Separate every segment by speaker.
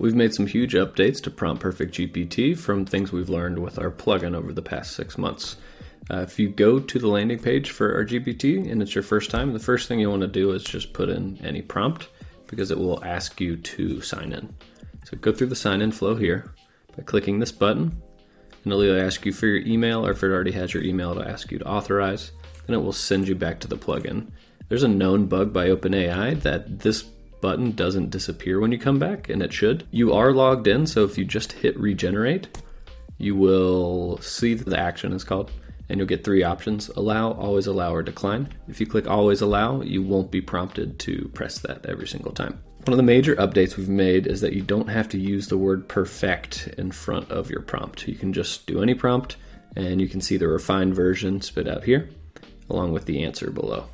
Speaker 1: We've made some huge updates to Prompt Perfect GPT from things we've learned with our plugin over the past six months. Uh, if you go to the landing page for our GPT and it's your first time, the first thing you want to do is just put in any prompt because it will ask you to sign in. So go through the sign in flow here by clicking this button, and it'll either ask you for your email or if it already has your email, it'll ask you to authorize. Then it will send you back to the plugin. There's a known bug by OpenAI that this button doesn't disappear when you come back, and it should. You are logged in, so if you just hit regenerate, you will see that the action is called, and you'll get three options allow, always allow, or decline. If you click always allow, you won't be prompted to press that every single time. One of the major updates we've made is that you don't have to use the word perfect in front of your prompt. You can just do any prompt, and you can see the refined version spit out here, along with the answer below.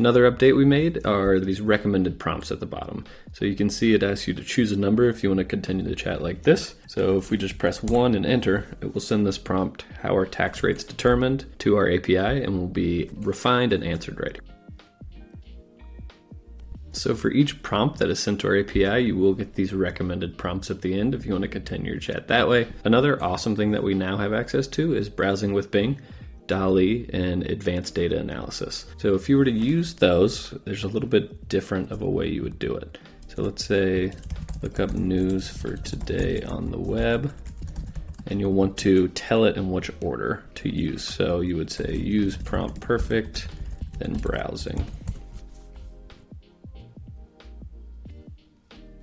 Speaker 1: Another update we made are these recommended prompts at the bottom. So you can see it asks you to choose a number if you want to continue the chat like this. So if we just press 1 and enter, it will send this prompt, how are tax rates determined, to our API and will be refined and answered right. So for each prompt that is sent to our API, you will get these recommended prompts at the end if you want to continue your chat that way. Another awesome thing that we now have access to is browsing with Bing. DALL-E, and advanced data analysis. So if you were to use those, there's a little bit different of a way you would do it. So let's say look up news for today on the web, and you'll want to tell it in which order to use. So you would say use prompt perfect, then browsing.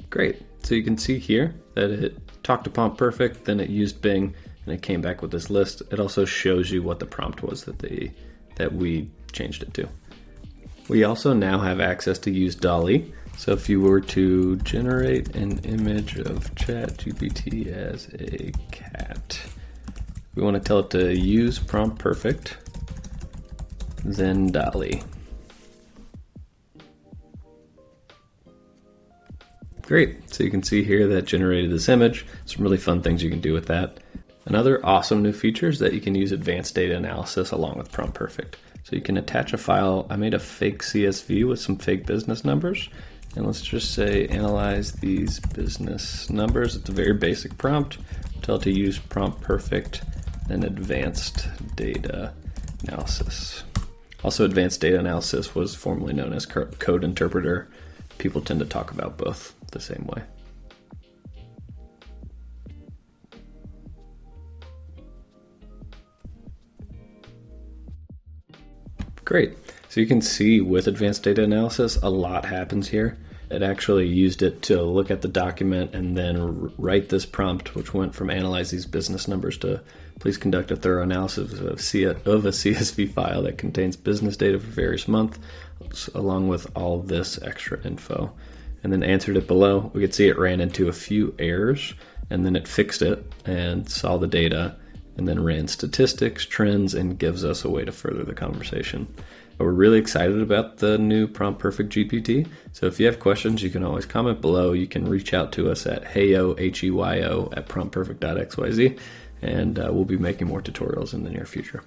Speaker 1: Great. So you can see here that it talked to prompt perfect, then it used Bing, and it came back with this list. It also shows you what the prompt was that they that we changed it to. We also now have access to use DALL-E. So if you were to generate an image of ChatGPT as a cat, we want to tell it to use prompt perfect, then DALL-E. Great. So you can see here that generated this image. Some really fun things you can do with that. Another awesome new feature is that you can use advanced data analysis along with Prompt Perfect. So you can attach a file. I made a fake CSV with some fake business numbers. And let's just say analyze these business numbers. It's a very basic prompt. Tell it to use Prompt Perfect and advanced data analysis. Also, advanced data analysis was formerly known as code interpreter. People tend to talk about both the same way. Great. So you can see with advanced data analysis, a lot happens here. It actually used it to look at the document and then write this prompt, which went from analyze these business numbers to please conduct a thorough analysis of, a CSV file that contains business data for various months, along with all this extra info. And then answered it below. We could see it ran into a few errors, and then it fixed it and saw the data and then ran statistics, trends, and gives us a way to further the conversation. We're really excited about the new Prompt Perfect GPT. So if you have questions, you can always comment below. You can reach out to us at heyo, H-E-Y-O, at promptperfect.xyz, and uh, we'll be making more tutorials in the near future.